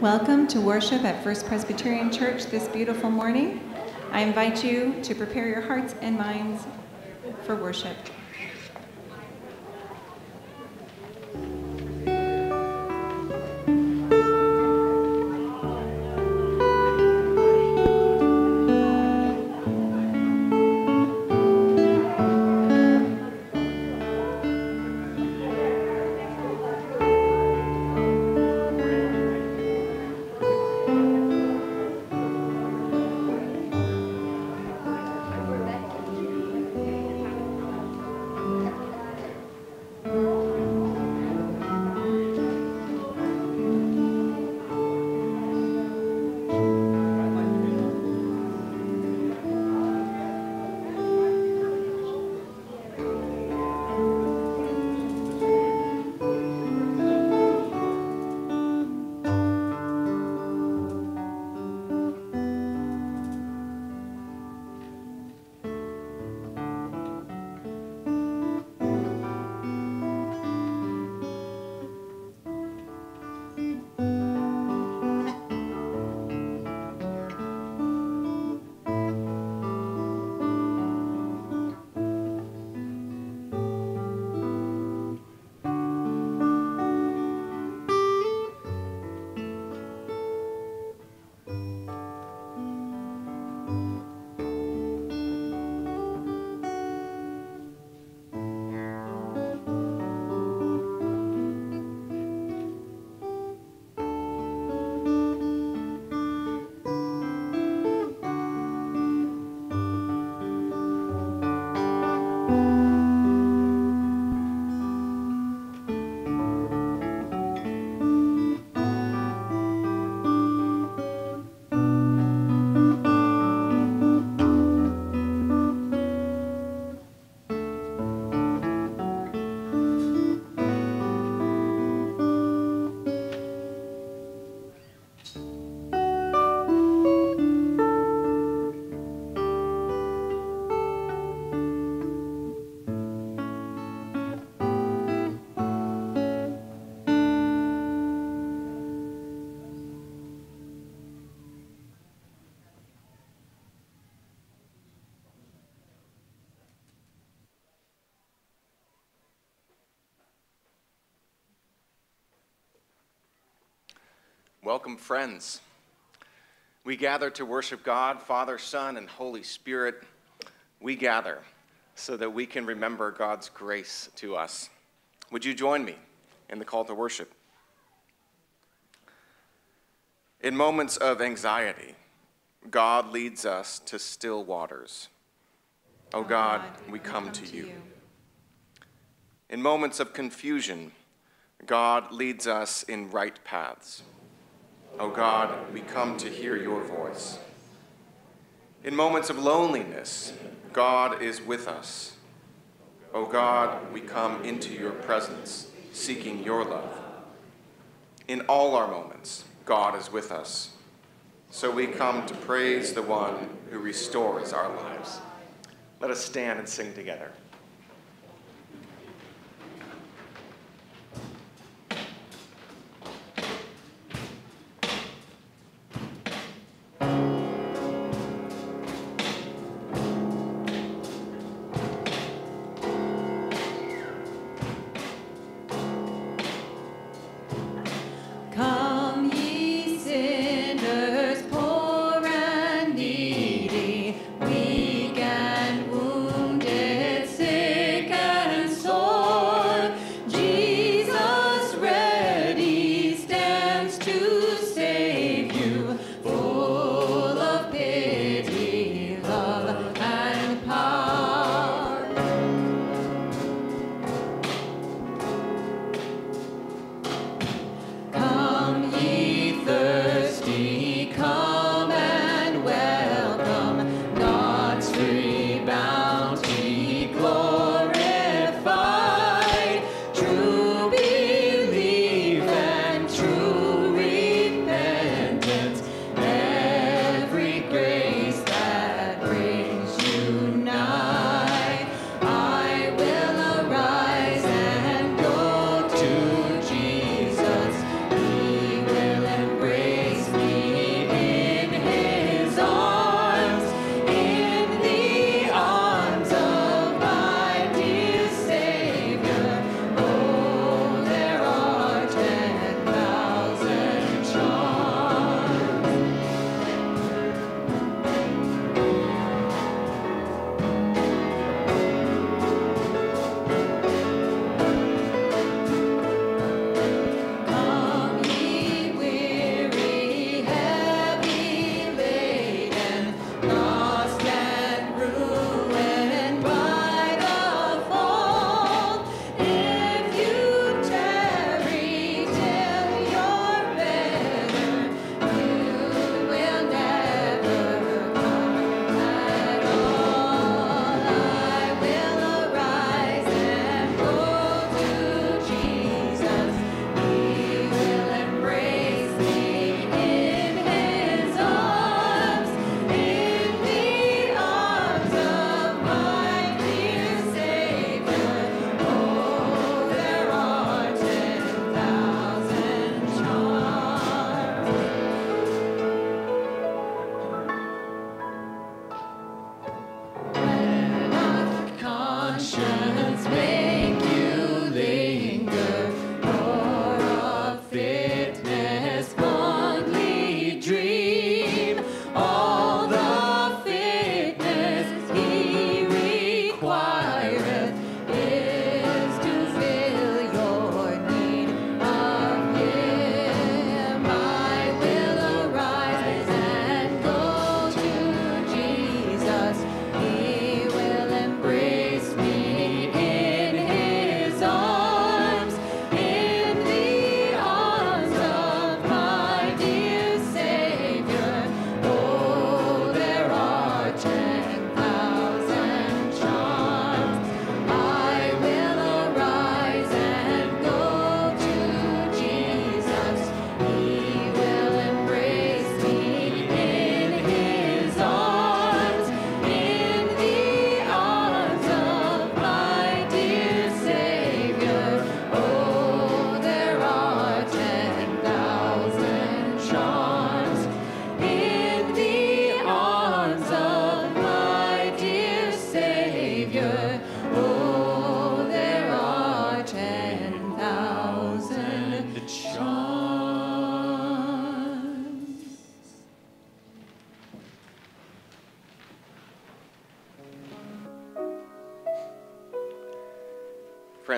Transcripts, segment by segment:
Welcome to worship at First Presbyterian Church this beautiful morning. I invite you to prepare your hearts and minds for worship. Welcome, friends. We gather to worship God, Father, Son, and Holy Spirit. We gather so that we can remember God's grace to us. Would you join me in the call to worship? In moments of anxiety, God leads us to still waters. Oh, oh God, we come to you. In moments of confusion, God leads us in right paths. O oh God, we come to hear your voice. In moments of loneliness, God is with us. O oh God, we come into your presence, seeking your love. In all our moments, God is with us. So we come to praise the one who restores our lives. Let us stand and sing together.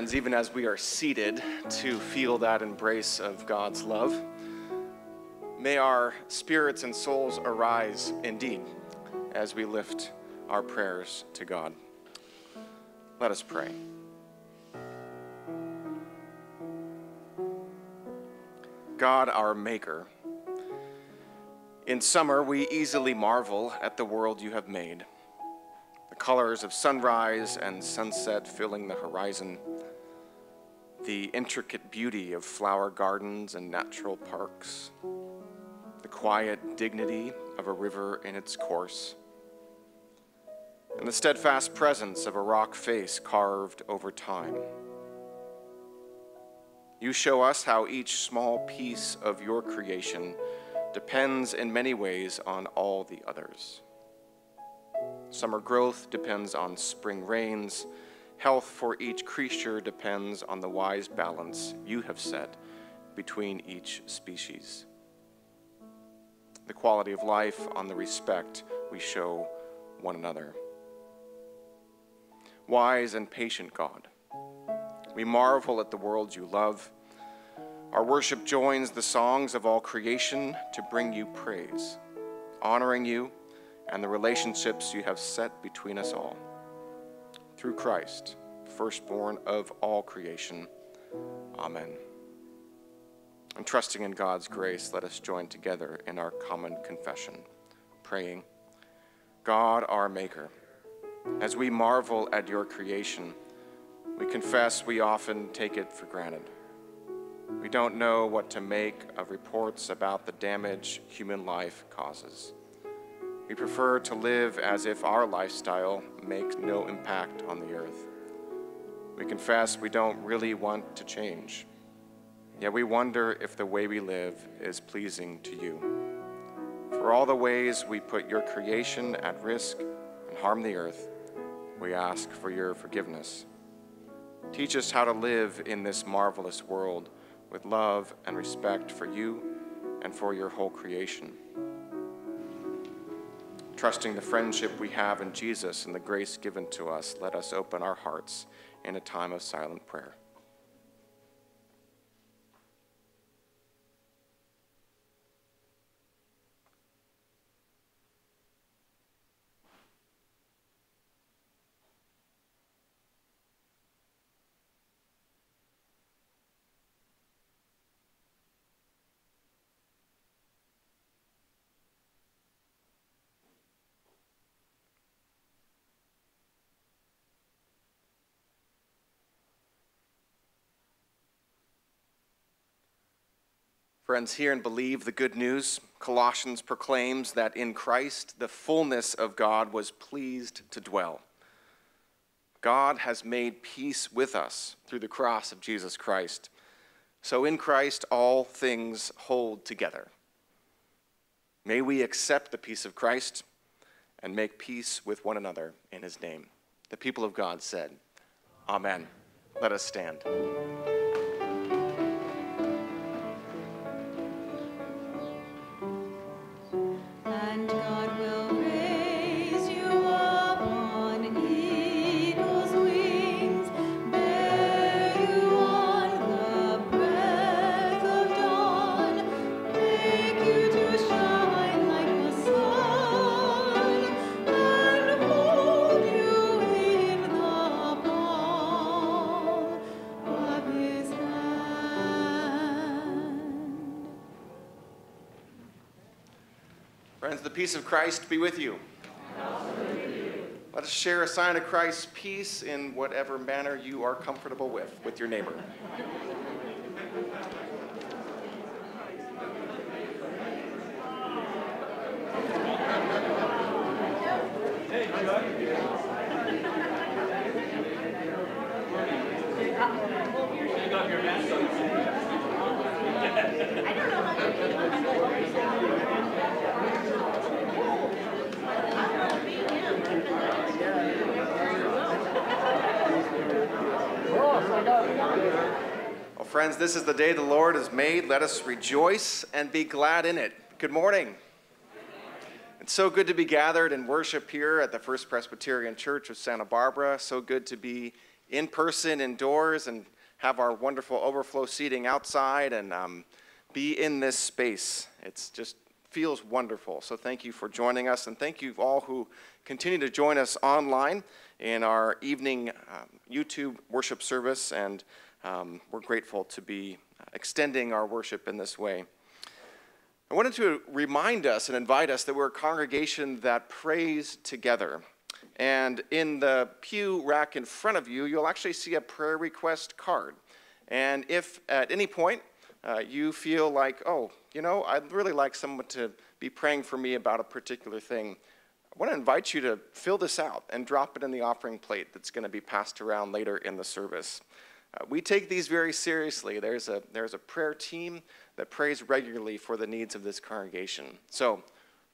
Friends, even as we are seated to feel that embrace of God's love, may our spirits and souls arise indeed as we lift our prayers to God. Let us pray. God, our Maker, in summer we easily marvel at the world you have made. The colors of sunrise and sunset filling the horizon, the intricate beauty of flower gardens and natural parks, the quiet dignity of a river in its course, and the steadfast presence of a rock face carved over time. You show us how each small piece of your creation depends in many ways on all the others. Summer growth depends on spring rains. Health for each creature depends on the wise balance you have set between each species. The quality of life on the respect we show one another. Wise and patient God, we marvel at the world you love. Our worship joins the songs of all creation to bring you praise, honoring you and the relationships you have set between us all. Through Christ, firstborn of all creation. Amen. And trusting in God's grace, let us join together in our common confession, praying, God, our Maker, as we marvel at your creation, we confess we often take it for granted. We don't know what to make of reports about the damage human life causes. We prefer to live as if our lifestyle makes no impact on the earth. We confess we don't really want to change. Yet we wonder if the way we live is pleasing to you. For all the ways we put your creation at risk and harm the earth, we ask for your forgiveness. Teach us how to live in this marvelous world with love and respect for you and for your whole creation. Trusting the friendship we have in Jesus and the grace given to us, let us open our hearts in a time of silent prayer. Friends, hear and believe the good news. Colossians proclaims that in Christ the fullness of God was pleased to dwell. God has made peace with us through the cross of Jesus Christ. So in Christ all things hold together. May we accept the peace of Christ and make peace with one another in his name. The people of God said, Amen. Let us stand. peace of Christ be with you. Let us share a sign of Christ's peace in whatever manner you are comfortable with, with your neighbor. I don't know Friends, this is the day the Lord has made. Let us rejoice and be glad in it. Good morning. It's so good to be gathered and worship here at the First Presbyterian Church of Santa Barbara. So good to be in person, indoors, and have our wonderful overflow seating outside and um, be in this space. It's just feels wonderful. So thank you for joining us, and thank you all who continue to join us online in our evening um, YouTube worship service. And um, we're grateful to be extending our worship in this way. I wanted to remind us and invite us that we're a congregation that prays together. And in the pew rack in front of you, you'll actually see a prayer request card. And if at any point uh, you feel like, oh, you know, I'd really like someone to be praying for me about a particular thing, I want to invite you to fill this out and drop it in the offering plate that's going to be passed around later in the service. Uh, we take these very seriously. There's a, there's a prayer team that prays regularly for the needs of this congregation. So,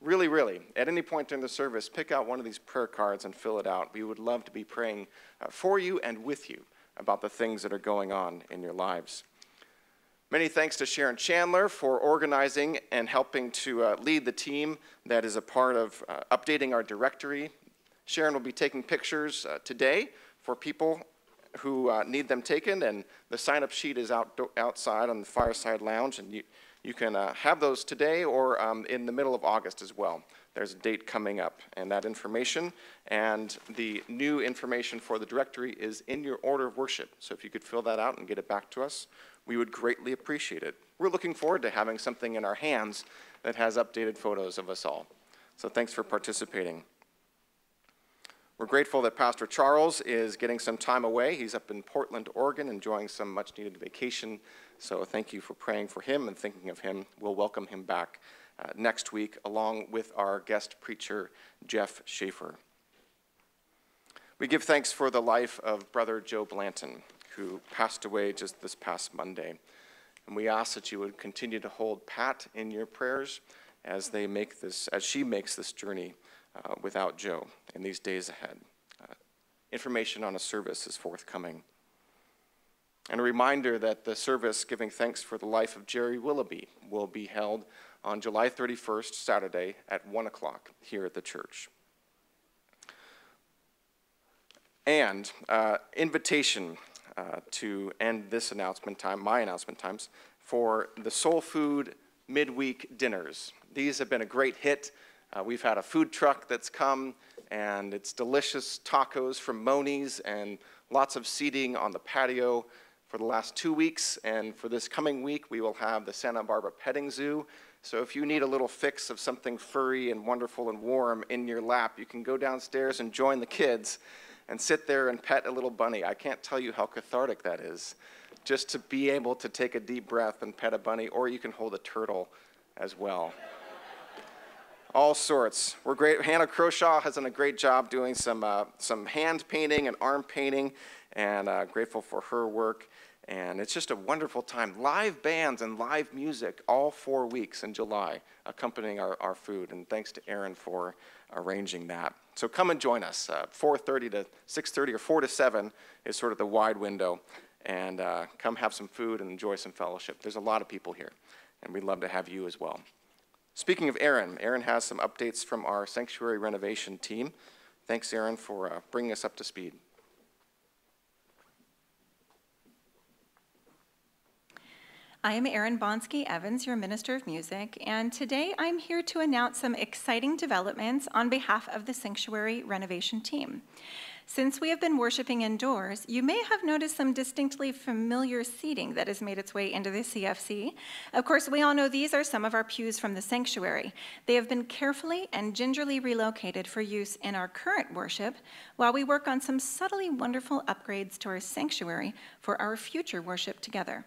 really, really, at any point during the service, pick out one of these prayer cards and fill it out. We would love to be praying uh, for you and with you about the things that are going on in your lives. Many thanks to Sharon Chandler for organizing and helping to uh, lead the team that is a part of uh, updating our directory. Sharon will be taking pictures uh, today for people who uh, need them taken, and the sign-up sheet is out, outside on the fireside lounge, and you, you can uh, have those today or um, in the middle of August as well. There's a date coming up, and that information and the new information for the directory is in your order of worship. So if you could fill that out and get it back to us, we would greatly appreciate it. We're looking forward to having something in our hands that has updated photos of us all. So thanks for participating. We're grateful that Pastor Charles is getting some time away. He's up in Portland, Oregon, enjoying some much needed vacation. So thank you for praying for him and thinking of him. We'll welcome him back uh, next week, along with our guest preacher, Jeff Schaefer. We give thanks for the life of Brother Joe Blanton, who passed away just this past Monday. And we ask that you would continue to hold Pat in your prayers as they make this, as she makes this journey uh, without Joe in these days ahead. Uh, information on a service is forthcoming. And a reminder that the service giving thanks for the life of Jerry Willoughby will be held on July 31st, Saturday, at 1 o'clock here at the church. And uh, invitation uh, to end this announcement time, my announcement times, for the Soul Food midweek dinners. These have been a great hit. Uh, we've had a food truck that's come, and it's delicious tacos from Moni's and lots of seating on the patio for the last two weeks. And for this coming week, we will have the Santa Barbara Petting Zoo. So if you need a little fix of something furry and wonderful and warm in your lap, you can go downstairs and join the kids and sit there and pet a little bunny. I can't tell you how cathartic that is. Just to be able to take a deep breath and pet a bunny, or you can hold a turtle as well all sorts. We're great. Hannah Croshaw has done a great job doing some, uh, some hand painting and arm painting, and uh, grateful for her work. And it's just a wonderful time. Live bands and live music all four weeks in July accompanying our, our food. And thanks to Erin for arranging that. So come and join us. Uh, 4.30 to 6.30 or 4 to 7 is sort of the wide window. And uh, come have some food and enjoy some fellowship. There's a lot of people here, and we'd love to have you as well. Speaking of Erin, Erin has some updates from our sanctuary renovation team. Thanks, Erin, for uh, bringing us up to speed. I am Erin Bonsky Evans, your Minister of Music, and today I'm here to announce some exciting developments on behalf of the Sanctuary Renovation Team. Since we have been worshiping indoors, you may have noticed some distinctly familiar seating that has made its way into the CFC. Of course, we all know these are some of our pews from the sanctuary. They have been carefully and gingerly relocated for use in our current worship while we work on some subtly wonderful upgrades to our sanctuary for our future worship together.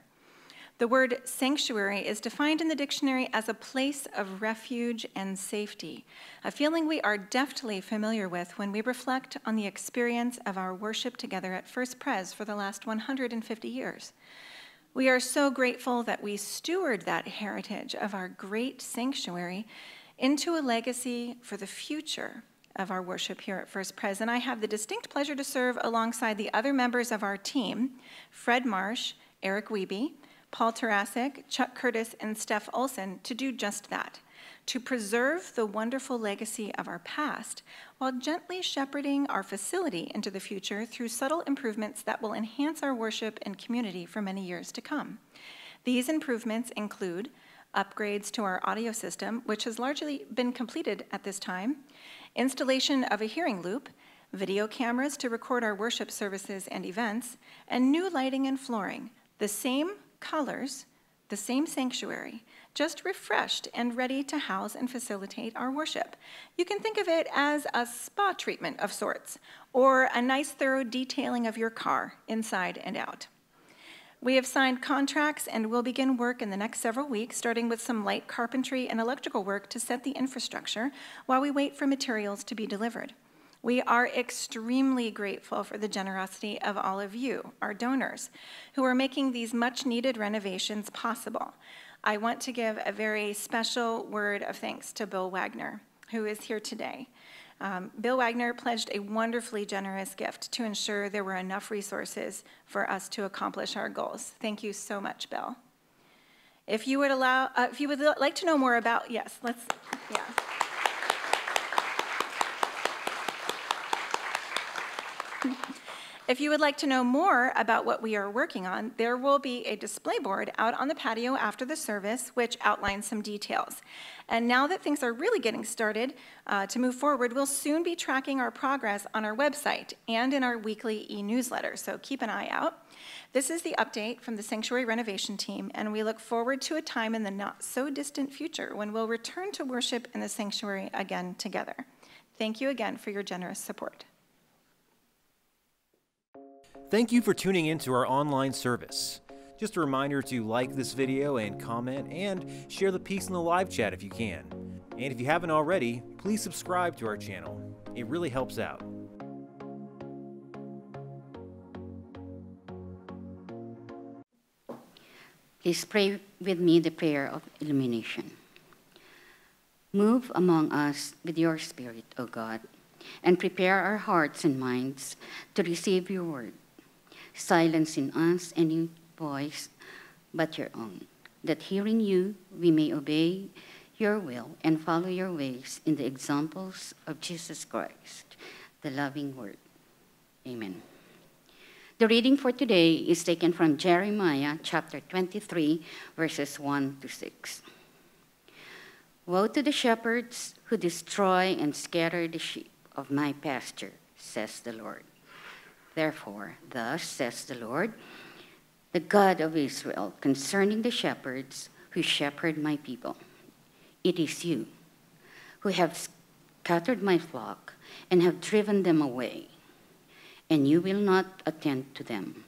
The word sanctuary is defined in the dictionary as a place of refuge and safety, a feeling we are deftly familiar with when we reflect on the experience of our worship together at First Pres for the last 150 years. We are so grateful that we steward that heritage of our great sanctuary into a legacy for the future of our worship here at First Pres. And I have the distinct pleasure to serve alongside the other members of our team, Fred Marsh, Eric Wiebe, Paul Tarasic, Chuck Curtis, and Steph Olson to do just that to preserve the wonderful legacy of our past while gently shepherding our facility into the future through subtle improvements that will enhance our worship and community for many years to come. These improvements include upgrades to our audio system, which has largely been completed at this time, installation of a hearing loop, video cameras to record our worship services and events, and new lighting and flooring, the same colors, the same sanctuary, just refreshed and ready to house and facilitate our worship. You can think of it as a spa treatment of sorts, or a nice thorough detailing of your car, inside and out. We have signed contracts and will begin work in the next several weeks, starting with some light carpentry and electrical work to set the infrastructure while we wait for materials to be delivered. We are extremely grateful for the generosity of all of you, our donors, who are making these much needed renovations possible. I want to give a very special word of thanks to Bill Wagner, who is here today. Um, Bill Wagner pledged a wonderfully generous gift to ensure there were enough resources for us to accomplish our goals. Thank you so much, Bill. If you would allow, uh, if you would like to know more about, yes, let's, yeah. If you would like to know more about what we are working on, there will be a display board out on the patio after the service, which outlines some details. And now that things are really getting started uh, to move forward, we'll soon be tracking our progress on our website and in our weekly e-newsletter, so keep an eye out. This is the update from the Sanctuary Renovation Team, and we look forward to a time in the not so distant future when we'll return to worship in the sanctuary again together. Thank you again for your generous support. Thank you for tuning in to our online service. Just a reminder to like this video and comment and share the peace in the live chat if you can. And if you haven't already, please subscribe to our channel. It really helps out. Please pray with me the prayer of illumination. Move among us with your Spirit, O God, and prepare our hearts and minds to receive your word silence in us any voice but your own, that hearing you we may obey your will and follow your ways in the examples of Jesus Christ, the loving word. Amen. The reading for today is taken from Jeremiah chapter 23, verses 1 to 6. Woe to the shepherds who destroy and scatter the sheep of my pasture, says the Lord. Therefore, thus says the Lord, the God of Israel, concerning the shepherds who shepherd my people. It is you who have scattered my flock and have driven them away, and you will not attend to them.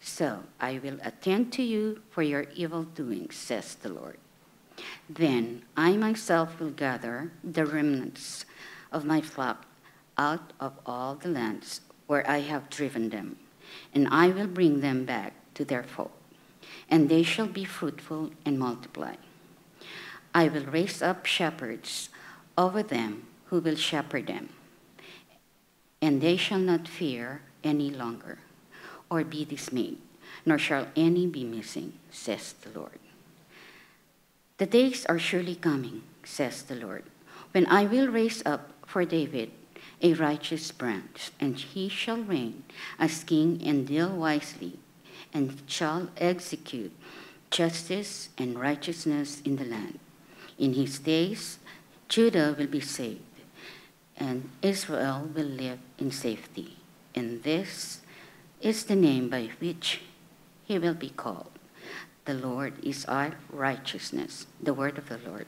So I will attend to you for your evil doings, says the Lord. Then I myself will gather the remnants of my flock out of all the lands where I have driven them, and I will bring them back to their fold, and they shall be fruitful and multiply. I will raise up shepherds over them who will shepherd them, and they shall not fear any longer, or be dismayed, nor shall any be missing, says the Lord. The days are surely coming, says the Lord, when I will raise up for David a righteous branch, and he shall reign as king and deal wisely, and shall execute justice and righteousness in the land. In his days, Judah will be saved, and Israel will live in safety. And this is the name by which he will be called. The Lord is our righteousness. The word of the Lord.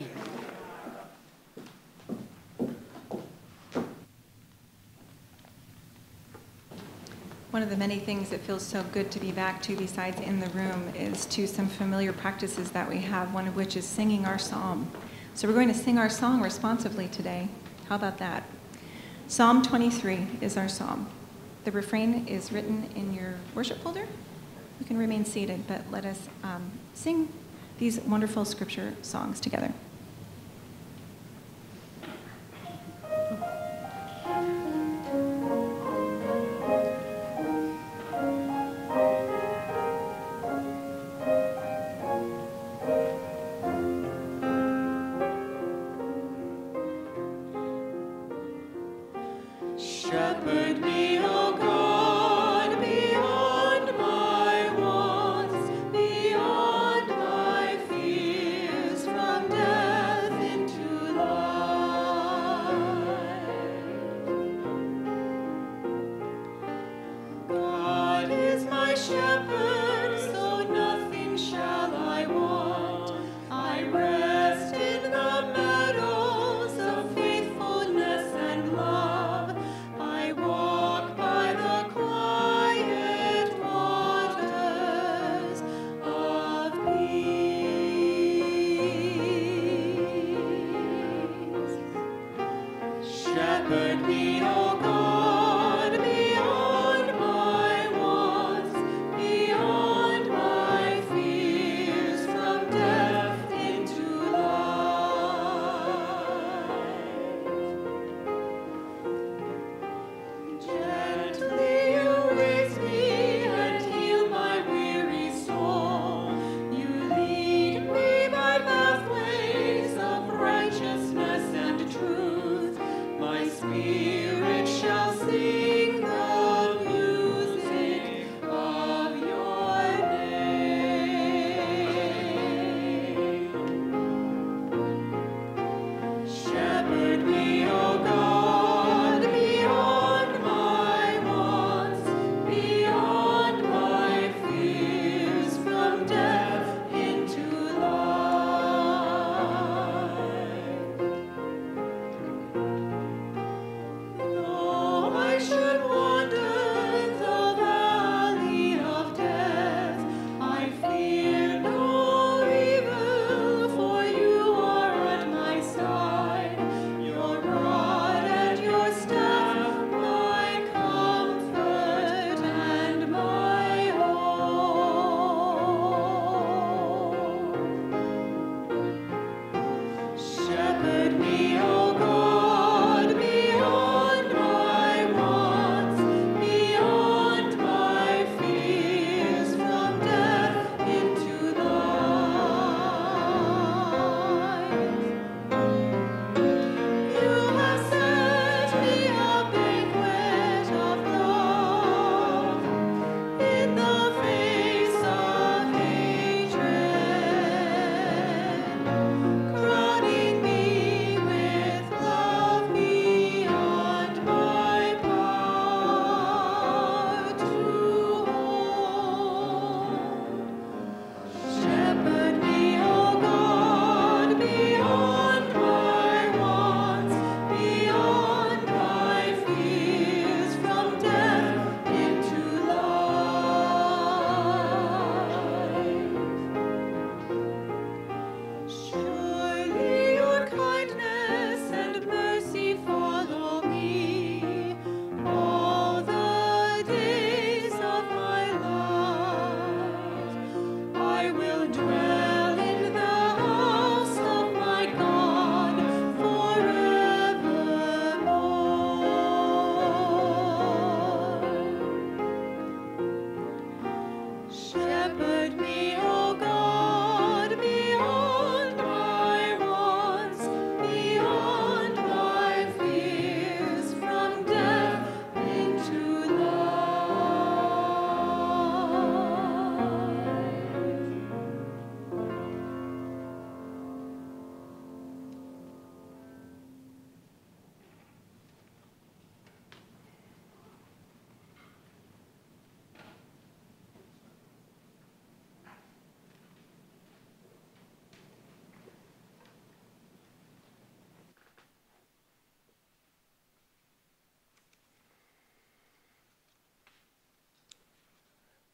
Amen. One of the many things that feels so good to be back to, besides in the room, is to some familiar practices that we have, one of which is singing our psalm. So we're going to sing our song responsively today. How about that? Psalm 23 is our psalm. The refrain is written in your worship folder. You can remain seated, but let us um, sing these wonderful scripture songs together.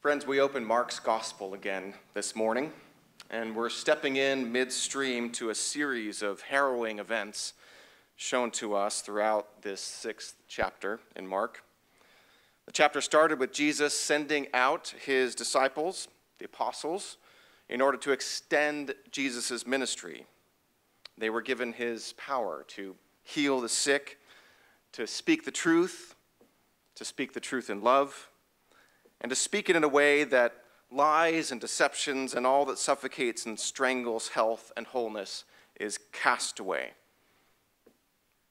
Friends, we open Mark's Gospel again this morning, and we're stepping in midstream to a series of harrowing events shown to us throughout this sixth chapter in Mark. The chapter started with Jesus sending out his disciples, the apostles, in order to extend Jesus' ministry. They were given his power to heal the sick, to speak the truth, to speak the truth in love and to speak it in a way that lies and deceptions and all that suffocates and strangles health and wholeness is cast away,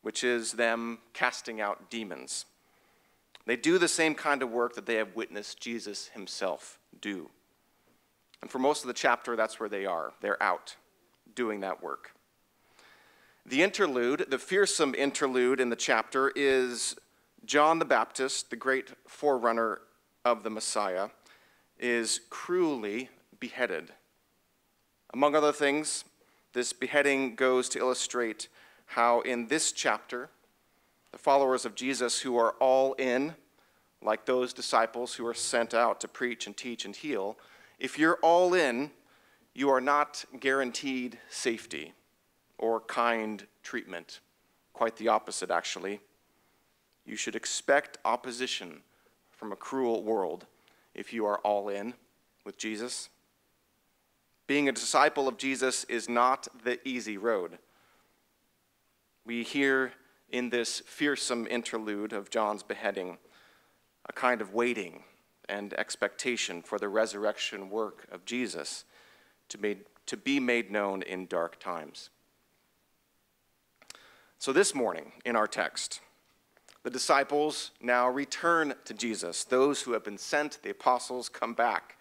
which is them casting out demons. They do the same kind of work that they have witnessed Jesus himself do. And for most of the chapter, that's where they are. They're out doing that work. The interlude, the fearsome interlude in the chapter, is John the Baptist, the great forerunner of the Messiah, is cruelly beheaded. Among other things, this beheading goes to illustrate how, in this chapter, the followers of Jesus who are all in, like those disciples who are sent out to preach and teach and heal, if you're all in, you are not guaranteed safety or kind treatment. Quite the opposite, actually. you should expect opposition from a cruel world if you are all in with Jesus. Being a disciple of Jesus is not the easy road. We hear in this fearsome interlude of John's beheading a kind of waiting and expectation for the resurrection work of Jesus to, made, to be made known in dark times. So, this morning in our text, the disciples now return to Jesus. Those who have been sent, the apostles, come back.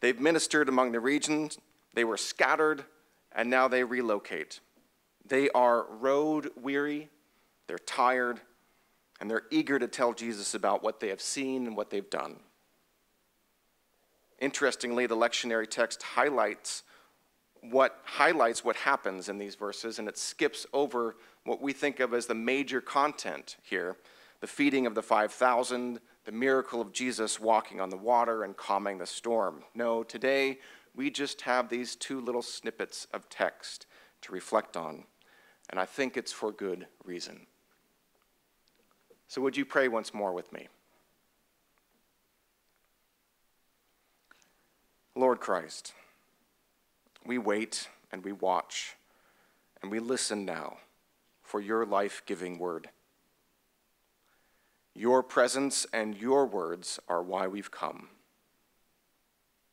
They've ministered among the regions, they were scattered, and now they relocate. They are road weary, they're tired, and they're eager to tell Jesus about what they have seen and what they've done. Interestingly, the lectionary text highlights what highlights what happens in these verses and it skips over what we think of as the major content here the feeding of the 5,000, the miracle of Jesus walking on the water and calming the storm. No, today we just have these two little snippets of text to reflect on, and I think it's for good reason. So, would you pray once more with me? Lord Christ, we wait and we watch and we listen now for your life giving word. Your presence and your words are why we've come.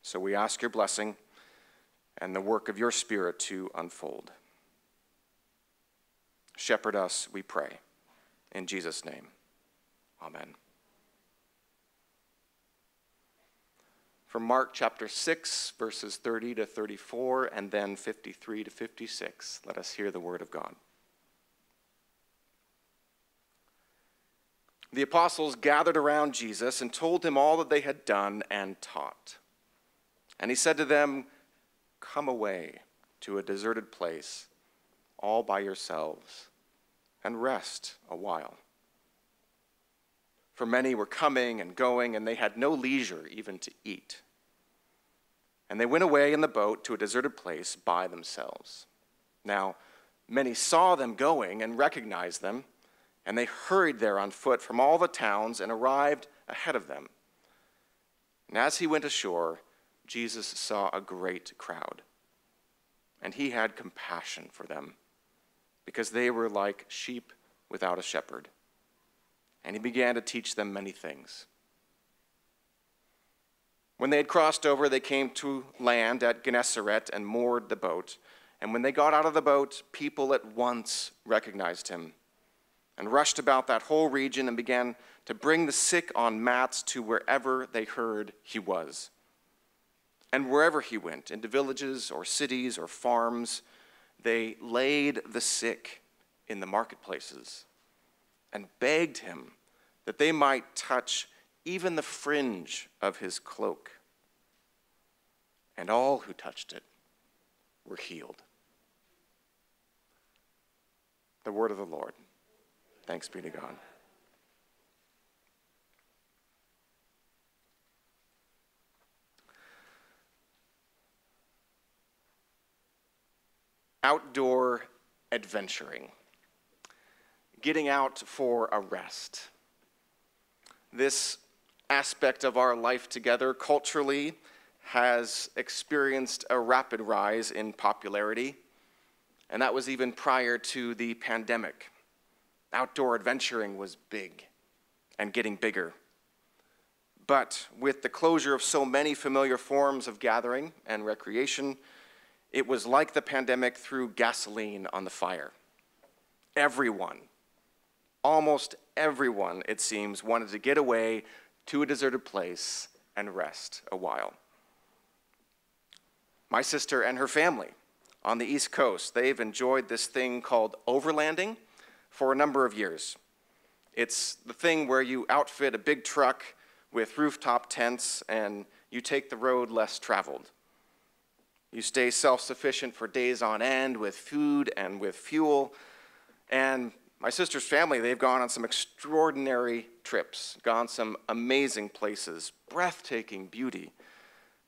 So we ask your blessing and the work of your Spirit to unfold. Shepherd us, we pray. In Jesus' name, amen. From Mark chapter 6, verses 30 to 34, and then 53 to 56. Let us hear the word of God. The apostles gathered around Jesus and told him all that they had done and taught. And he said to them, Come away to a deserted place, all by yourselves, and rest a while. For many were coming and going, and they had no leisure even to eat. And they went away in the boat to a deserted place by themselves. Now, many saw them going and recognized them, and they hurried there on foot from all the towns and arrived ahead of them. And as he went ashore, Jesus saw a great crowd, and he had compassion for them, because they were like sheep without a shepherd. And he began to teach them many things. When they had crossed over, they came to land at Gennesaret and moored the boat. And when they got out of the boat, people at once recognized him and rushed about that whole region and began to bring the sick on mats to wherever they heard he was. And wherever he went, into villages or cities or farms, they laid the sick in the marketplaces and begged him that they might touch even the fringe of his cloak. And all who touched it were healed. The word of the Lord. Thanks be to God. Outdoor adventuring, getting out for a rest. This aspect of our life together culturally has experienced a rapid rise in popularity, and that was even prior to the pandemic. Outdoor adventuring was big and getting bigger. But with the closure of so many familiar forms of gathering and recreation, it was like the pandemic threw gasoline on the fire. Everyone, almost everyone, it seems, wanted to get away to a deserted place and rest a while. My sister and her family on the East Coast, they've enjoyed this thing called overlanding for a number of years. It's the thing where you outfit a big truck with rooftop tents and you take the road less traveled. You stay self sufficient for days on end with food and with fuel. And my sister's family, they've gone on some extraordinary trips, gone some amazing places, breathtaking beauty,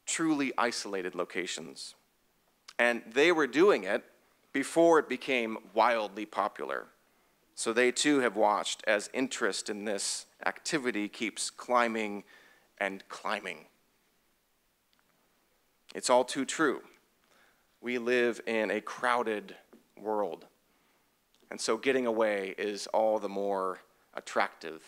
truly isolated locations. And they were doing it before it became wildly popular. So they too have watched as interest in this activity keeps climbing and climbing. It's all too true. We live in a crowded world. And so getting away is all the more attractive.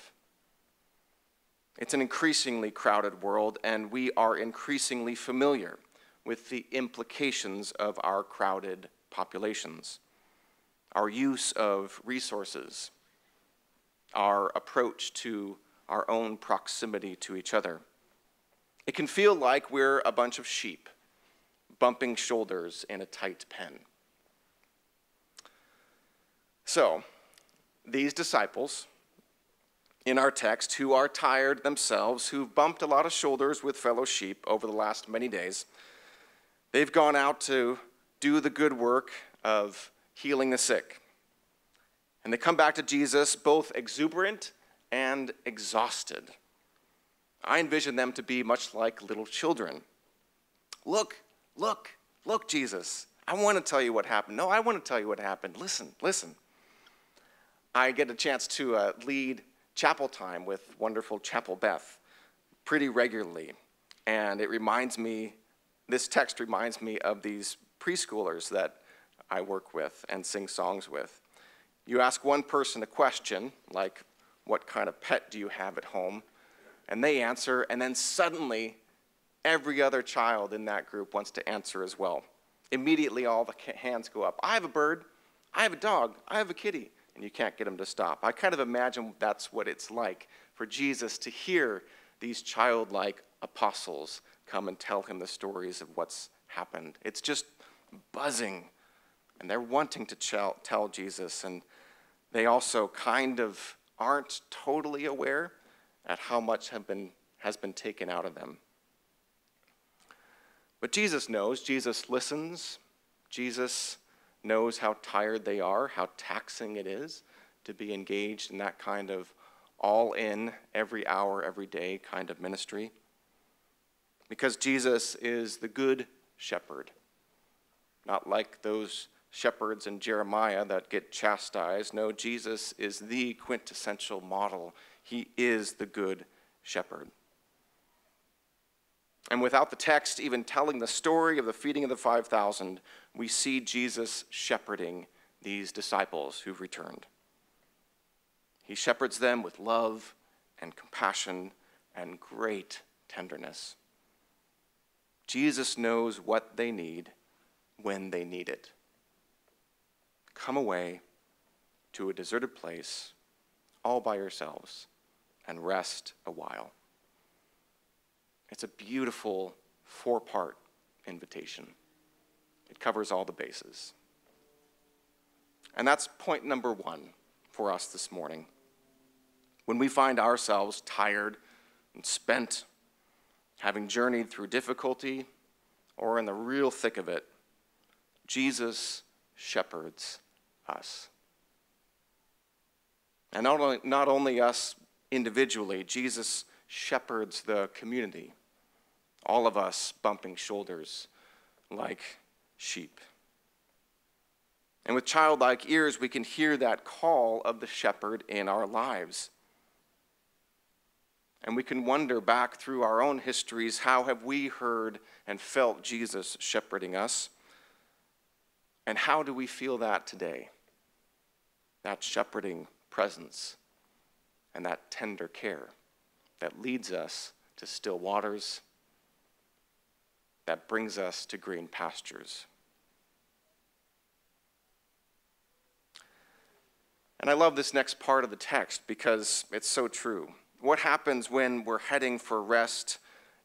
It's an increasingly crowded world, and we are increasingly familiar with the implications of our crowded populations, our use of resources, our approach to our own proximity to each other. It can feel like we're a bunch of sheep bumping shoulders in a tight pen. So, these disciples in our text, who are tired themselves, who've bumped a lot of shoulders with fellow sheep over the last many days, they've gone out to do the good work of healing the sick. And they come back to Jesus both exuberant and exhausted. I envision them to be much like little children. Look, look, look, Jesus. I want to tell you what happened. No, I want to tell you what happened. Listen, listen. I get a chance to uh, lead chapel time with wonderful Chapel Beth pretty regularly. And it reminds me, this text reminds me of these preschoolers that I work with and sing songs with. You ask one person a question, like, What kind of pet do you have at home? And they answer, and then suddenly every other child in that group wants to answer as well. Immediately, all the hands go up. I have a bird. I have a dog. I have a kitty and you can't get them to stop. I kind of imagine that's what it's like for Jesus to hear these childlike apostles come and tell him the stories of what's happened. It's just buzzing, and they're wanting to tell Jesus, and they also kind of aren't totally aware at how much been, has been taken out of them. But Jesus knows, Jesus listens, Jesus knows how tired they are, how taxing it is to be engaged in that kind of all in, every hour, every day kind of ministry. Because Jesus is the good shepherd, not like those shepherds in Jeremiah that get chastised. No, Jesus is the quintessential model. He is the good shepherd. And without the text even telling the story of the feeding of the 5,000, we see Jesus shepherding these disciples who've returned. He shepherds them with love and compassion and great tenderness. Jesus knows what they need when they need it. Come away to a deserted place all by yourselves and rest a while. It's a beautiful four part invitation, it covers all the bases. And that's point number one for us this morning. When we find ourselves tired and spent, having journeyed through difficulty or in the real thick of it, Jesus shepherds us. And not only, not only us individually, Jesus shepherds the community all of us bumping shoulders like sheep. And with childlike ears, we can hear that call of the shepherd in our lives. And we can wonder back through our own histories how have we heard and felt Jesus shepherding us? And how do we feel that today? That shepherding presence and that tender care that leads us to still waters that brings us to green pastures. And I love this next part of the text because it's so true. What happens when we're heading for rest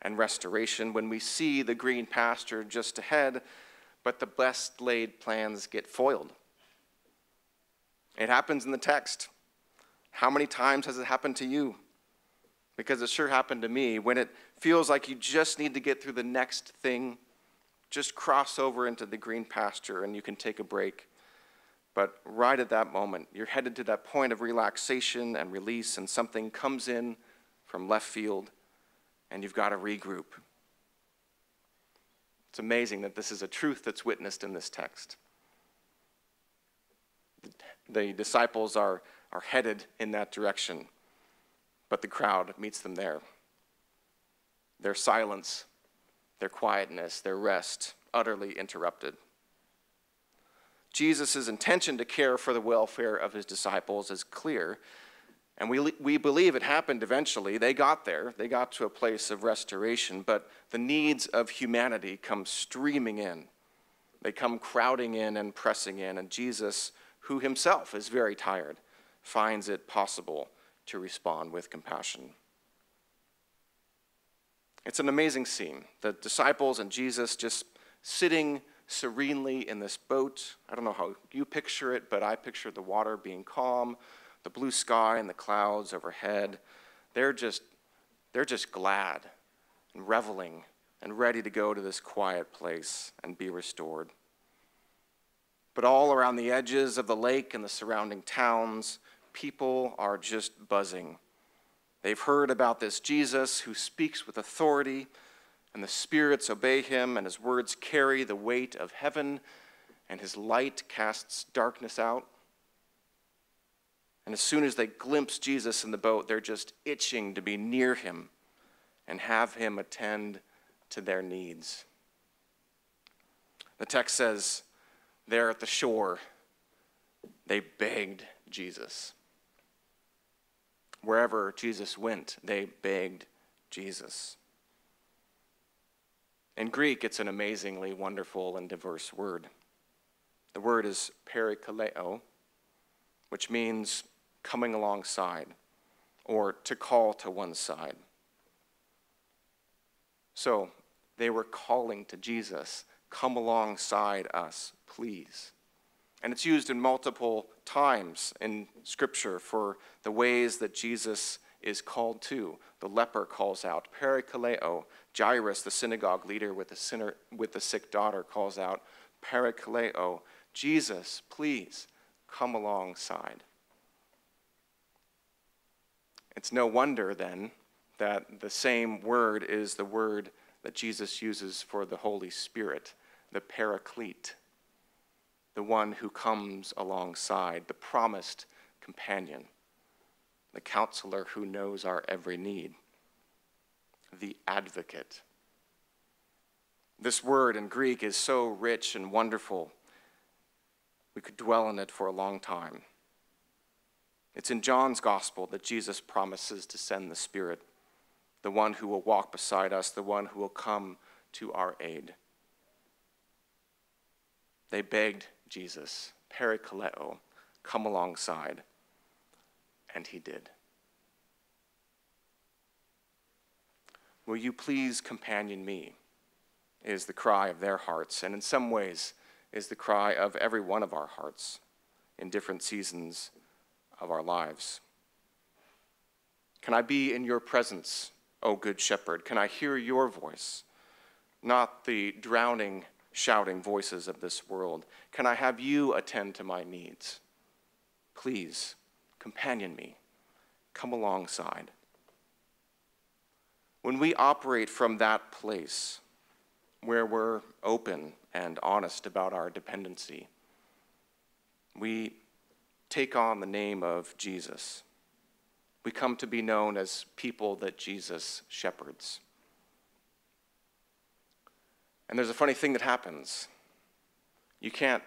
and restoration, when we see the green pasture just ahead, but the best laid plans get foiled? It happens in the text. How many times has it happened to you? Because it sure happened to me when it feels like you just need to get through the next thing, just cross over into the green pasture and you can take a break. But right at that moment, you're headed to that point of relaxation and release, and something comes in from left field, and you've got to regroup. It's amazing that this is a truth that's witnessed in this text. the disciples are, are headed in that direction, but the crowd meets them there. Their silence, their quietness, their rest, utterly interrupted. Jesus' intention to care for the welfare of his disciples is clear, and we, we believe it happened eventually. They got there, they got to a place of restoration, but the needs of humanity come streaming in. They come crowding in and pressing in, and Jesus, who himself is very tired, finds it possible to respond with compassion. It's an amazing scene. The disciples and Jesus just sitting serenely in this boat. I don't know how you picture it, but I picture the water being calm, the blue sky and the clouds overhead. They're just, they're just glad and reveling and ready to go to this quiet place and be restored. But all around the edges of the lake and the surrounding towns, people are just buzzing. They've heard about this Jesus who speaks with authority and the spirits obey him, and his words carry the weight of heaven, and his light casts darkness out. And as soon as they glimpse Jesus in the boat, they're just itching to be near him and have him attend to their needs. The text says, there at the shore, they begged Jesus. Wherever Jesus went, they begged Jesus. In Greek, it's an amazingly wonderful and diverse word. The word is parakaleo, which means coming alongside or to call to one side. So they were calling to Jesus, Come alongside us, please. And it's used in multiple times in Scripture for the ways that Jesus is called to. The leper calls out, parakaleo. Jairus, the synagogue leader with the, sinner, with the sick daughter, calls out, parakaleo. Jesus, please come alongside. It's no wonder then that the same word is the word that Jesus uses for the Holy Spirit, the paraclete, the one who comes alongside, the promised companion the counselor who knows our every need, the advocate. This word in Greek is so rich and wonderful, we could dwell on it for a long time. It's in John's gospel that Jesus promises to send the Spirit, the one who will walk beside us, the one who will come to our aid. They begged Jesus, parakaleo, come alongside and he did. Will you please companion me? Is the cry of their hearts, and in some ways is the cry of every one of our hearts in different seasons of our lives. Can I be in your presence, O Good Shepherd? Can I hear your voice, not the drowning, shouting voices of this world? Can I have you attend to my needs? Please companion me, come alongside. When we operate from that place where we're open and honest about our dependency, we take on the name of Jesus. We come to be known as people that Jesus shepherds. And there's a funny thing that happens. You can't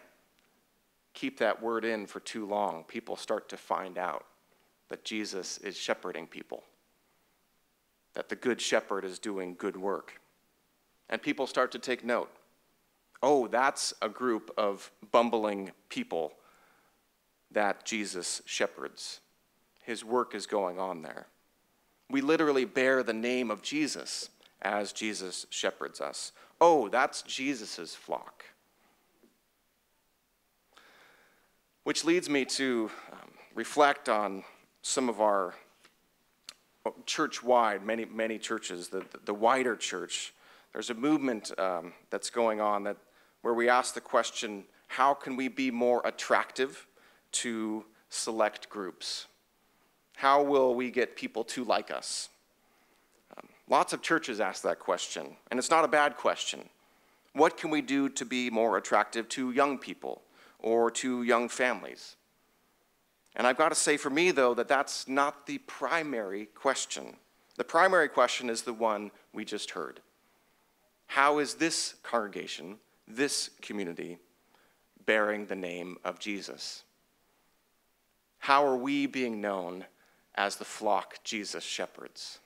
keep that word in for too long, people start to find out that Jesus is shepherding people, that the good shepherd is doing good work. And people start to take note. Oh, that's a group of bumbling people that Jesus shepherds. His work is going on there. We literally bear the name of Jesus as Jesus shepherds us. Oh, that's Jesus' flock. Which leads me to um, reflect on some of our church wide, many, many churches, the, the, wider church. There's a movement um, that's going on that, where we ask the question how can we be more attractive to select groups? How will we get people to like us? Lots of churches ask that question, and it's not a bad question. What can we do to be more attractive to young people? or to young families? And I've got to say for me, though, that that's not the primary question. The primary question is the one we just heard How is this congregation, this community, bearing the name of Jesus? How are we being known as the flock Jesus shepherds?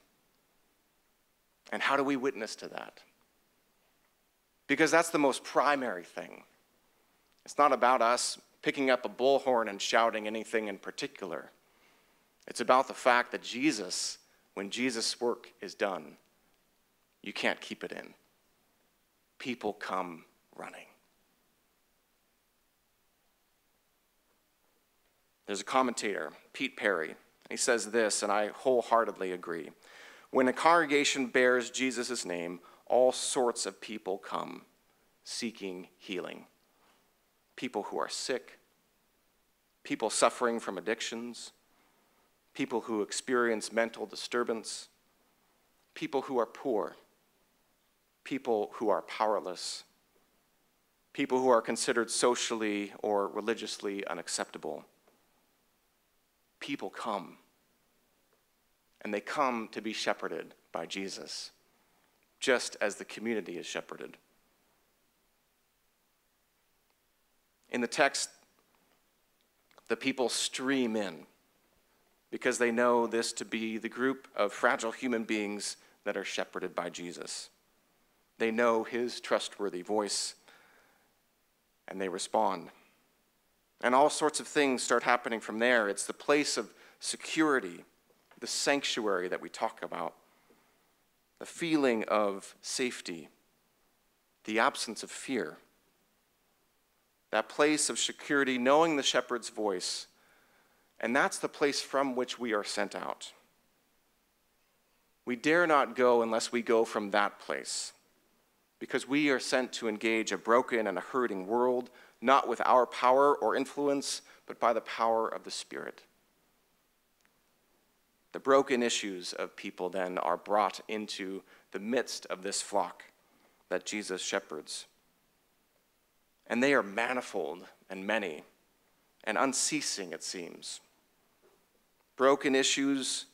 And how do we witness to that? Because that's the most primary thing. It's not about us picking up a bullhorn and shouting anything in particular. It's about the fact that Jesus, when Jesus' work is done, you can't keep it in. People come running. There's a commentator, Pete Perry. He says this, and I wholeheartedly agree. When a congregation bears Jesus' name, all sorts of people come seeking healing. People who are sick, people suffering from addictions, people who experience mental disturbance, people who are poor, people who are powerless, people who are considered socially or religiously unacceptable. People come and they come to be shepherded by Jesus, just as the community is shepherded. In the text, the people stream in because they know this to be the group of fragile human beings that are shepherded by Jesus. They know his trustworthy voice and they respond. And all sorts of things start happening from there. It's the place of security the sanctuary that we talk about, the feeling of safety, the absence of fear, that place of security, knowing the shepherd's voice, and that's the place from which we are sent out. We dare not go unless we go from that place, because we are sent to engage a broken and a hurting world, not with our power or influence, but by the power of the Spirit. The broken issues of people then are brought into the midst of this flock that Jesus shepherds. And they are manifold and many and unceasing, it seems. Broken issues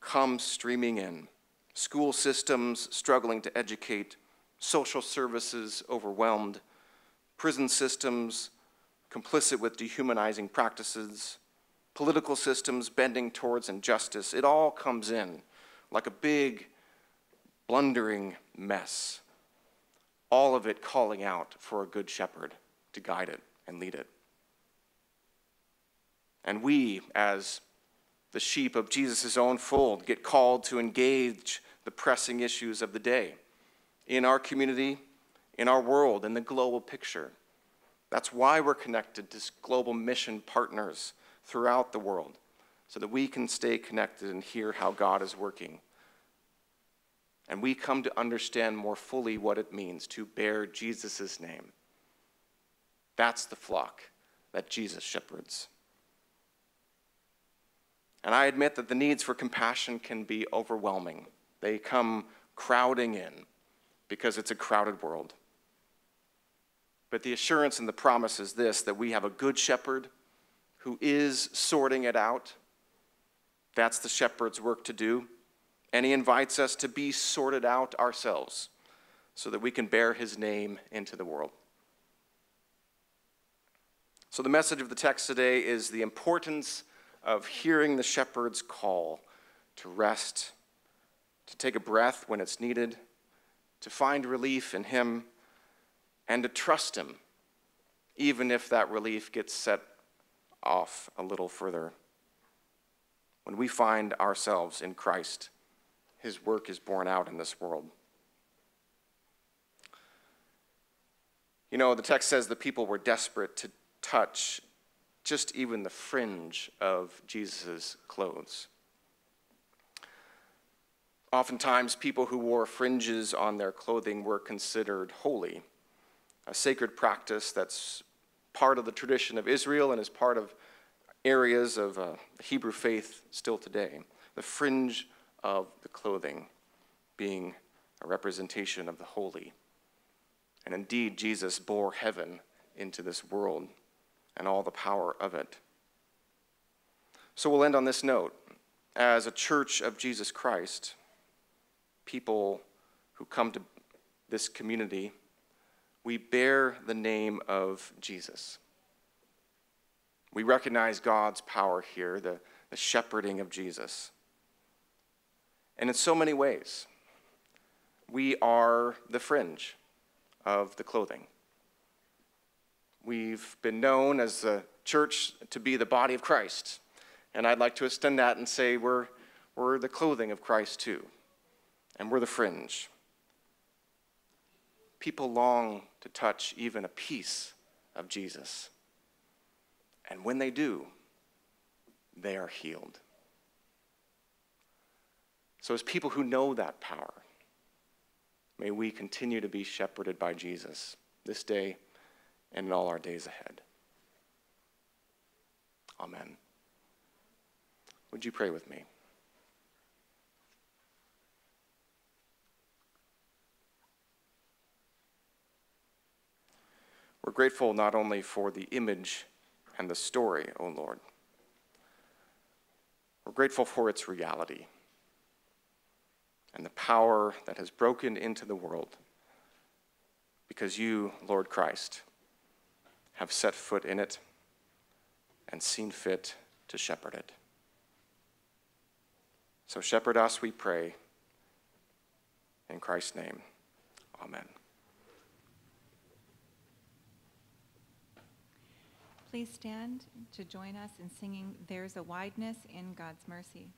come streaming in. School systems struggling to educate, social services overwhelmed, prison systems complicit with dehumanizing practices, political systems bending towards injustice, it all comes in like a big, blundering mess. All of it calling out for a good shepherd to guide it and lead it. And we, as the sheep of Jesus' own fold, get called to engage the pressing issues of the day in our community, in our world, in the global picture. That's why we're connected to global mission partners throughout the world so that we can stay connected and hear how God is working. And we come to understand more fully what it means to bear Jesus' name. That's the flock that Jesus shepherds. And I admit that the needs for compassion can be overwhelming. They come crowding in because it's a crowded world. But the assurance and the promise is this that we have a good shepherd who is sorting it out. That's the shepherd's work to do. And he invites us to be sorted out ourselves so that we can bear his name into the world. So, the message of the text today is the importance of hearing the shepherd's call to rest, to take a breath when it's needed, to find relief in him, and to trust him, even if that relief gets set off a little further. When we find ourselves in Christ, his work is borne out in this world. You know, the text says the people were desperate to touch just even the fringe of Jesus' clothes. Oftentimes, people who wore fringes on their clothing were considered holy, a sacred practice that's part of the tradition of Israel and is part of areas of uh, Hebrew faith still today. The fringe of the clothing being a representation of the holy. And indeed, Jesus bore heaven into this world and all the power of it. So we'll end on this note. As a church of Jesus Christ, people who come to this community, we bear the name of Jesus. We recognize God's power here, the, the shepherding of Jesus. And in so many ways, we are the fringe of the clothing. We've been known as the church to be the body of Christ. And I'd like to extend that and say we're, we're the clothing of Christ too. And we're the fringe. People long to touch even a piece of Jesus. And when they do, they are healed. So, as people who know that power, may we continue to be shepherded by Jesus this day and in all our days ahead. Amen. Would you pray with me? We're grateful not only for the image and the story, O oh Lord, we're grateful for its reality and the power that has broken into the world because you, Lord Christ, have set foot in it and seen fit to shepherd it. So, shepherd us, we pray. In Christ's name, amen. Please stand to join us in singing There's a Wideness in God's Mercy.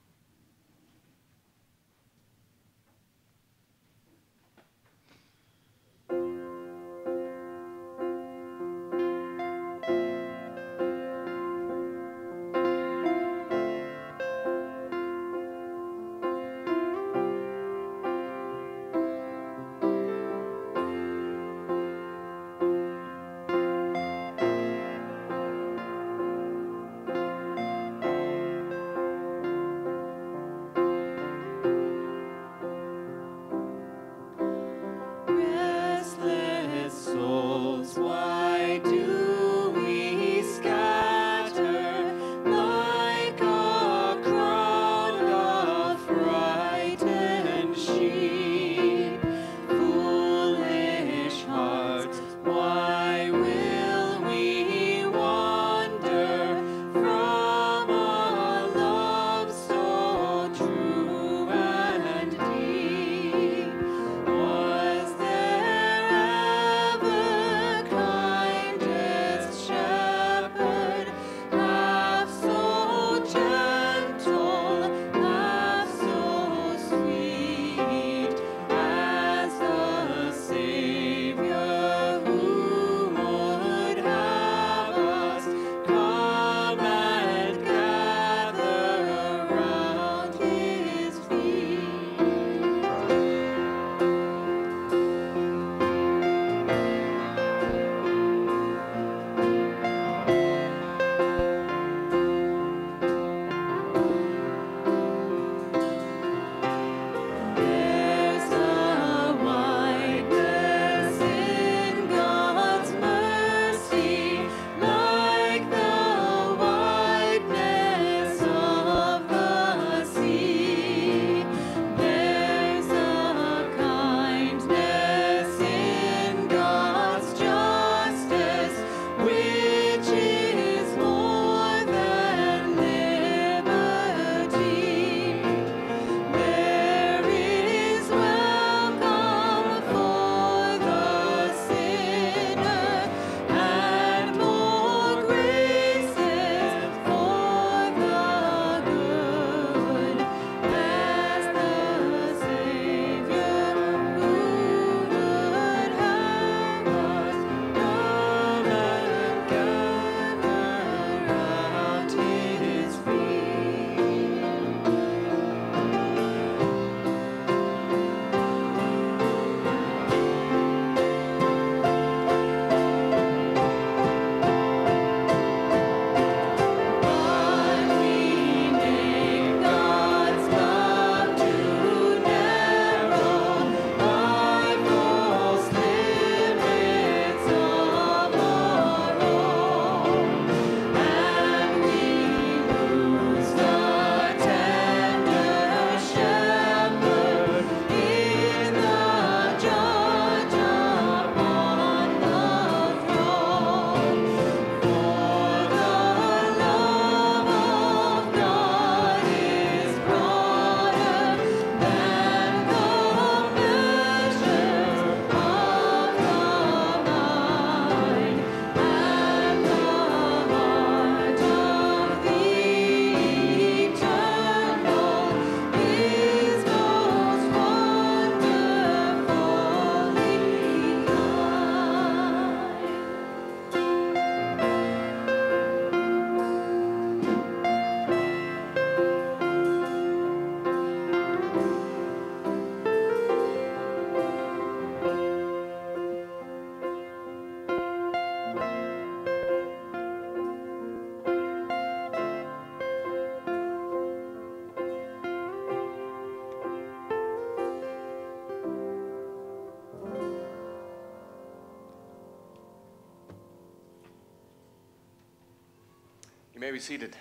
May be seated.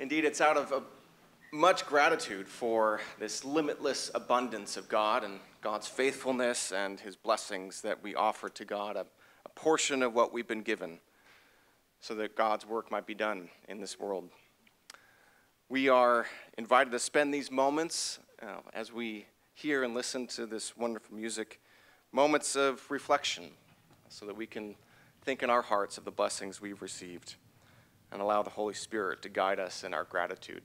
Indeed, it's out of much gratitude for this limitless abundance of God and God's faithfulness and his blessings that we offer to God a, a portion of what we've been given so that God's work might be done in this world. We are invited to spend these moments uh, as we hear and listen to this wonderful music, moments of reflection, so that we can think in our hearts of the blessings we've received and allow the Holy Spirit to guide us in our gratitude.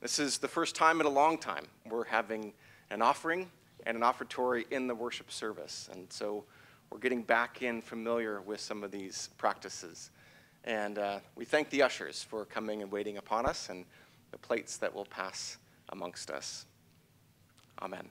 This is the first time in a long time we're having an offering and an offertory in the worship service. And so we're getting back in familiar with some of these practices. And uh, we thank the ushers for coming and waiting upon us and the plates that will pass amongst us. Amen.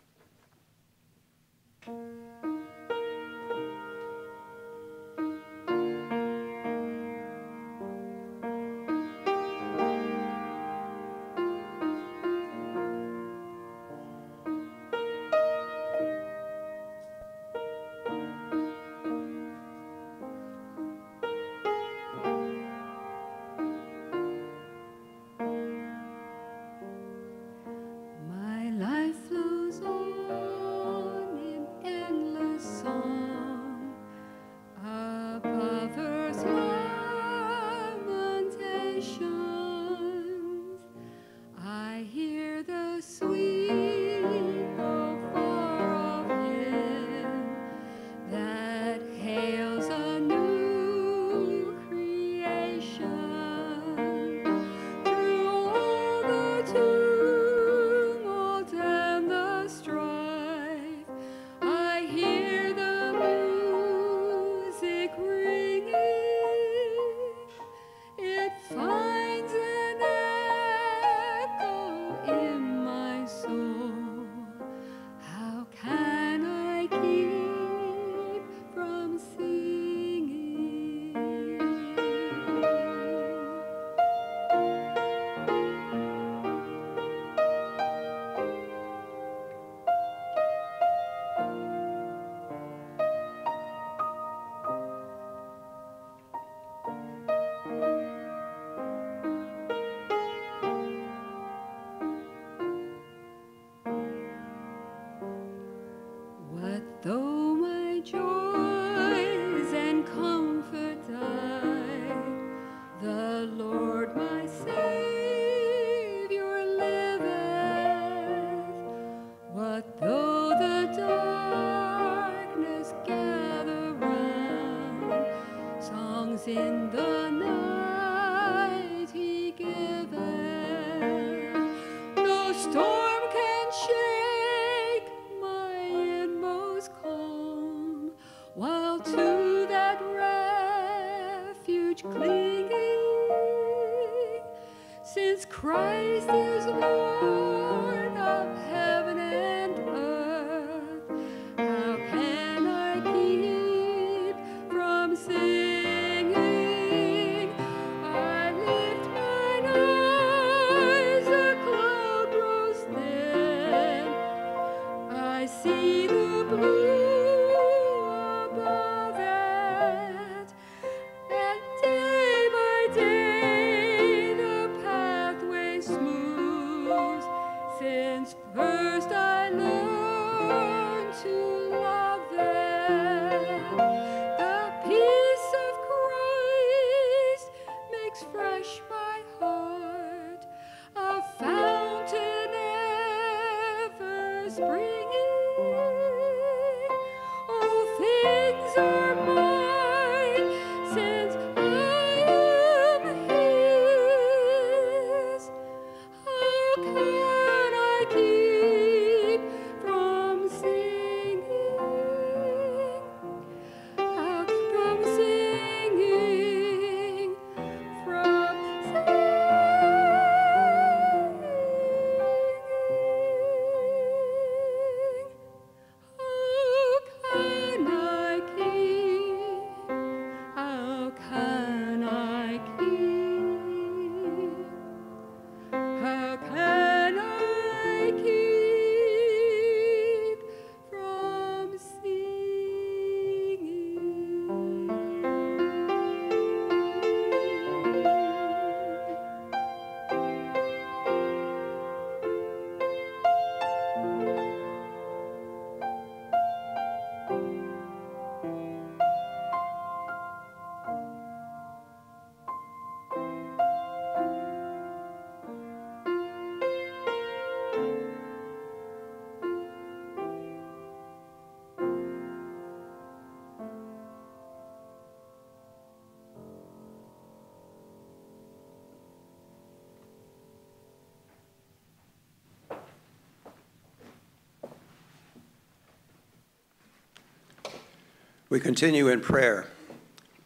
We continue in prayer.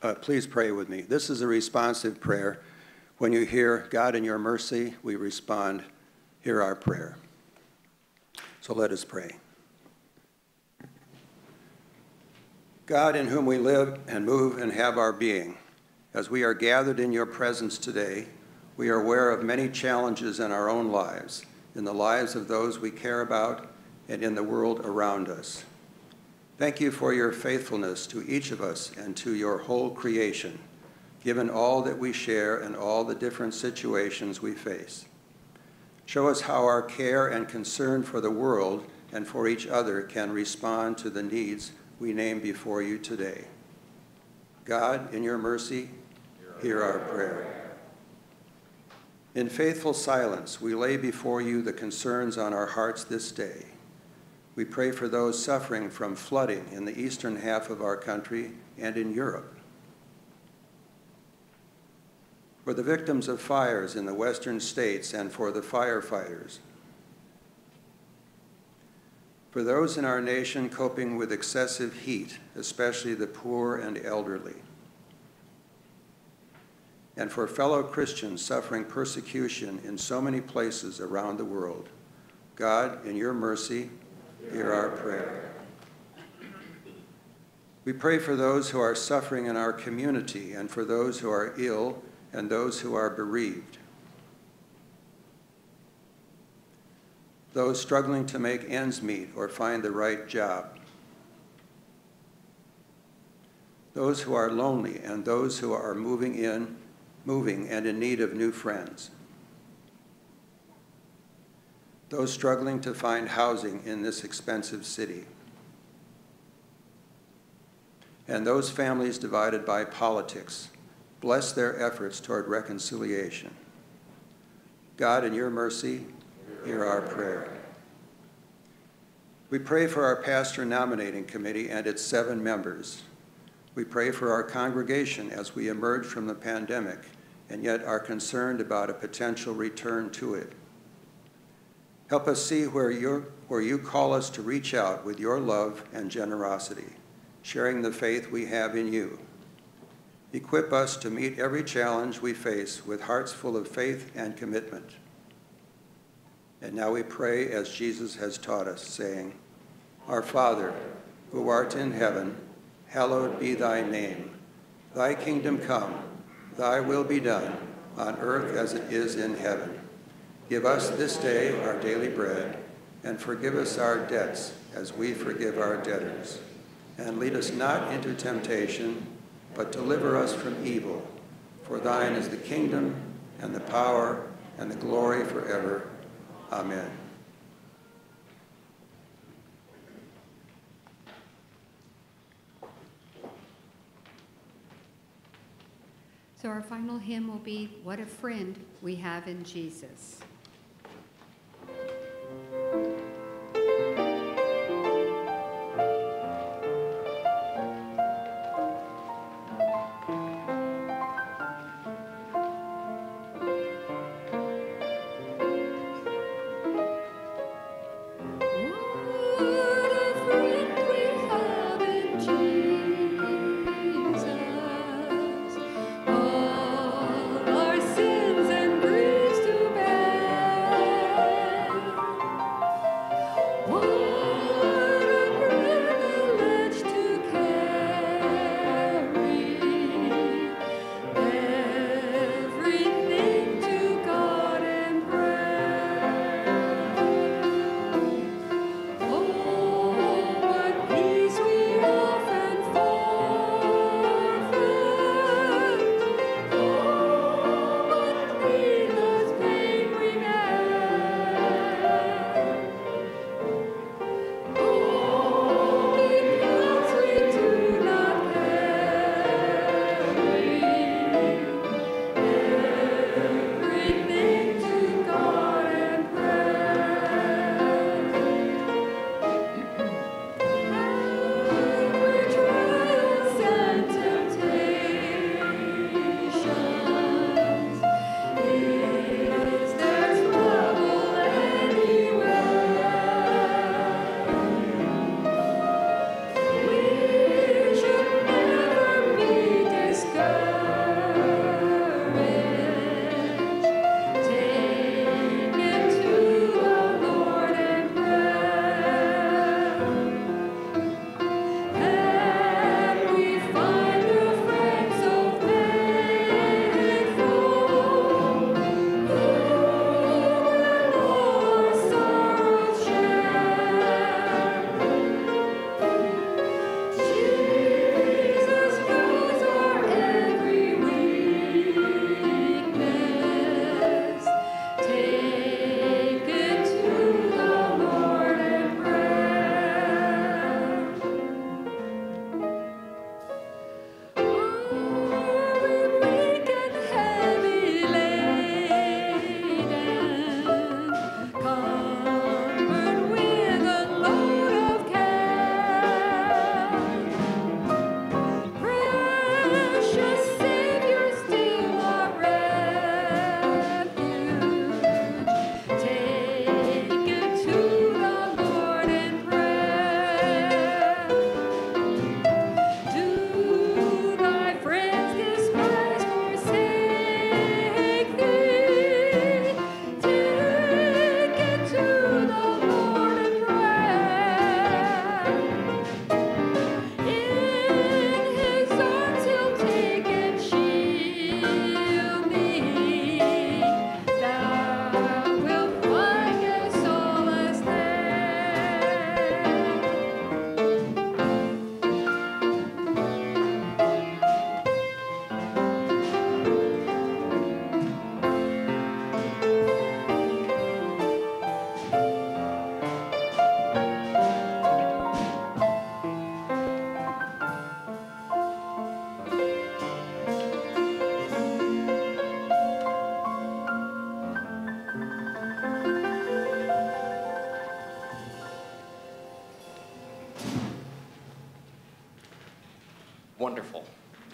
Uh, please pray with me. This is a responsive prayer. When you hear, God, in your mercy, we respond, hear our prayer. So let us pray. God, in whom we live and move and have our being, as we are gathered in your presence today, we are aware of many challenges in our own lives, in the lives of those we care about, and in the world around us. Thank you for your faithfulness to each of us and to your whole creation, given all that we share and all the different situations we face. Show us how our care and concern for the world and for each other can respond to the needs we name before you today. God, in your mercy, hear our prayer. In faithful silence, we lay before you the concerns on our hearts this day. We pray for those suffering from flooding in the eastern half of our country and in Europe. For the victims of fires in the western states and for the firefighters for those in our nation coping with excessive heat, especially the poor and elderly. And for fellow Christians suffering persecution in so many places around the world, God, in your mercy, hear our prayer. We pray for those who are suffering in our community and for those who are ill and those who are bereaved. those struggling to make ends meet or find the right job, those who are lonely and those who are moving in, moving and in need of new friends, those struggling to find housing in this expensive city, and those families divided by politics. Bless their efforts toward reconciliation. God, in your mercy, hear our prayer. We pray for our pastor nominating committee and its seven members. We pray for our congregation as we emerge from the pandemic and yet are concerned about a potential return to it. Help us see where, you where you call us to reach out with your love and generosity, sharing the faith we have in you. Equip us to meet every challenge we face with hearts full of faith and commitment. And now we pray as Jesus has taught us, saying, Our Father, who art in heaven, hallowed be thy name. Thy kingdom come, thy will be done, on earth as it is in heaven. Give us this day our daily bread, and forgive us our debts as we forgive our debtors. And lead us not into temptation, but deliver us from evil. For thine is the kingdom, and the power, and the glory forever. Amen. So our final hymn will be What a Friend We Have in Jesus.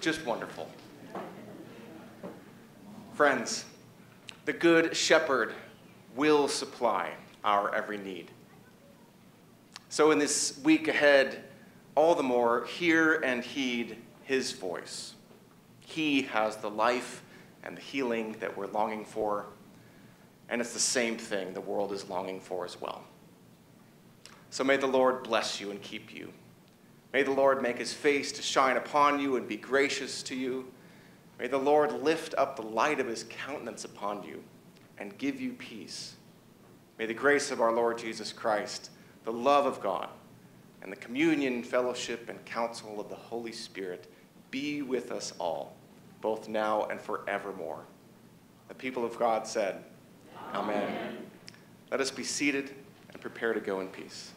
Just wonderful. Friends, the Good Shepherd will supply our every need. So, in this week ahead, all the more, hear and heed his voice. He has the life and the healing that we're longing for, and it's the same thing the world is longing for as well. So, may the Lord bless you and keep you. May the Lord make his face to shine upon you and be gracious to you. May the Lord lift up the light of his countenance upon you and give you peace. May the grace of our Lord Jesus Christ, the love of God, and the communion, fellowship, and counsel of the Holy Spirit be with us all, both now and forevermore. The people of God said, Amen. Amen. Let us be seated and prepare to go in peace.